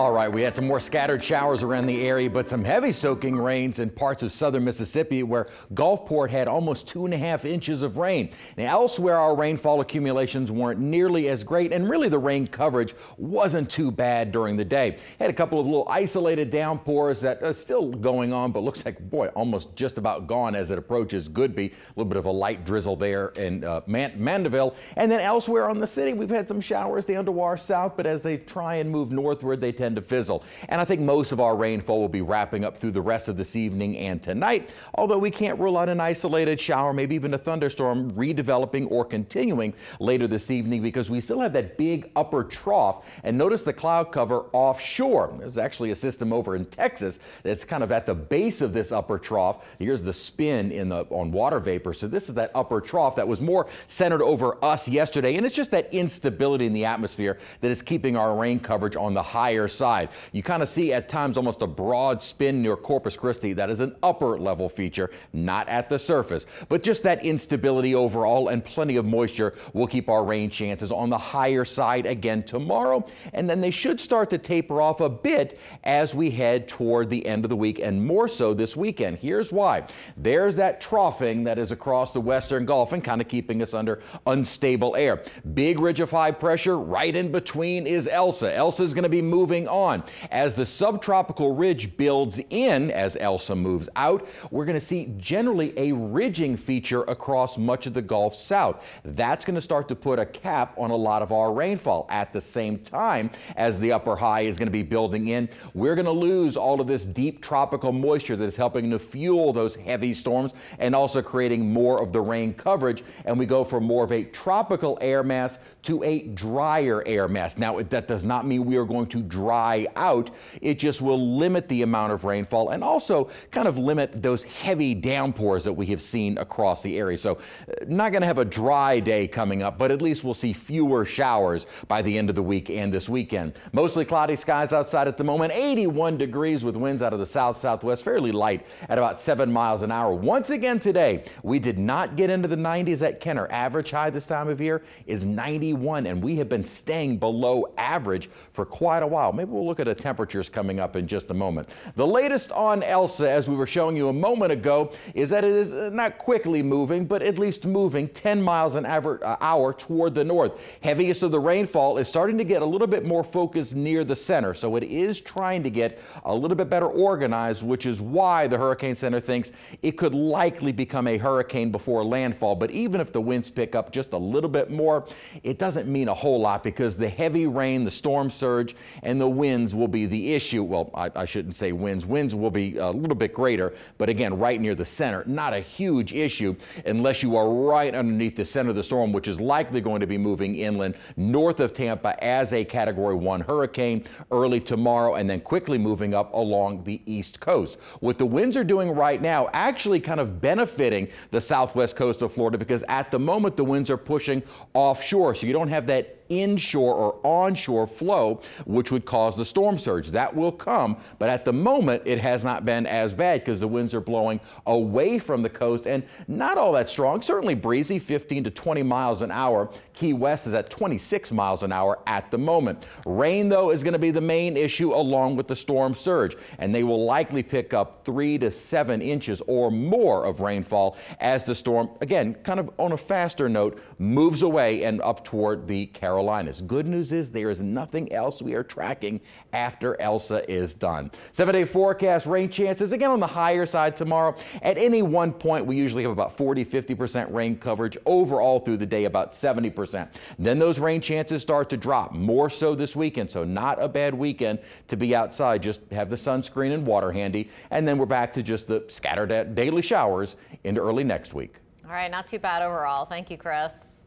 All right, we had some more scattered showers around the area, but some heavy soaking rains in parts of southern Mississippi where Gulfport had almost two and a half inches of rain. Now, elsewhere, our rainfall accumulations weren't nearly as great, and really the rain coverage wasn't too bad during the day. Had a couple of little isolated downpours that are still going on, but looks like, boy, almost just about gone as it approaches Goodbee. A little bit of a light drizzle there in uh, Man Mandeville. And then elsewhere on the city, we've had some showers down to our south, but as they try and move northward, they tend to fizzle. And I think most of our rainfall will be wrapping up through the rest of this evening and tonight, although we can't rule out an isolated shower, maybe even a thunderstorm redeveloping or continuing later this evening because we still have that big upper trough. And notice the cloud cover offshore. There's actually a system over in Texas that's kind of at the base of this upper trough. Here's the spin in the on water vapor. So this is that upper trough that was more centered over us yesterday. And it's just that instability in the atmosphere that is keeping our rain coverage on the higher side. You kind of see at times almost a broad spin near Corpus Christi. That is an upper level feature, not at the surface. But just that instability overall and plenty of moisture will keep our rain chances on the higher side again tomorrow. And then they should start to taper off a bit as we head toward the end of the week and more so this weekend. Here's why. There's that troughing that is across the western Gulf and kind of keeping us under unstable air. Big ridge of high pressure right in between is Elsa. Elsa is going to be moving on. As the subtropical ridge builds in as Elsa moves out, we're going to see generally a ridging feature across much of the Gulf South. That's going to start to put a cap on a lot of our rainfall. At the same time as the upper high is going to be building in, we're going to lose all of this deep tropical moisture that is helping to fuel those heavy storms and also creating more of the rain coverage. And we go from more of a tropical air mass to a drier air mass. Now, that does not mean we are going to dry dry out. It just will limit the amount of rainfall and also kind of limit those heavy downpours that we have seen across the area. So uh, not going to have a dry day coming up, but at least we'll see fewer showers by the end of the week and this weekend. Mostly cloudy skies outside at the moment, 81 degrees with winds out of the south southwest, fairly light at about 7 miles an hour. Once again today, we did not get into the 90s at Kenner. Average high this time of year is 91, and we have been staying below average for quite a while. Maybe we'll look at the temperatures coming up in just a moment. The latest on Elsa, as we were showing you a moment ago, is that it is uh, not quickly moving, but at least moving 10 miles an uh, hour toward the north. Heaviest of the rainfall is starting to get a little bit more focused near the center, so it is trying to get a little bit better organized, which is why the Hurricane Center thinks it could likely become a hurricane before landfall. But even if the winds pick up just a little bit more, it doesn't mean a whole lot because the heavy rain, the storm surge, and the winds will be the issue. Well, I, I, shouldn't say winds. Winds will be a little bit greater, but again, right near the center. Not a huge issue unless you are right underneath the center of the storm, which is likely going to be moving inland north of Tampa as a Category 1 hurricane early tomorrow and then quickly moving up along the east coast. What the winds are doing right now actually kind of benefiting the southwest coast of Florida because at the moment the winds are pushing offshore, so you don't have that inshore or onshore flow, which would cause the storm surge. That will come, but at the moment, it has not been as bad because the winds are blowing away from the coast and not all that strong. Certainly breezy, 15 to 20 miles an hour. Key West is at 26 miles an hour at the moment. Rain, though, is going to be the main issue along with the storm surge, and they will likely pick up three to seven inches or more of rainfall as the storm, again, kind of on a faster note, moves away and up toward the Carolinas. Carolinas. Good news is there is nothing else we are tracking after Elsa is done. Seven day forecast rain chances again on the higher side tomorrow. At any one point, we usually have about 40, 50% rain coverage overall through the day, about 70%. Then those rain chances start to drop more so this weekend. So not a bad weekend to be outside. Just have the sunscreen and water handy. And then we're back to just the scattered uh, daily showers into early next week. All right, not too bad overall. Thank you, Chris.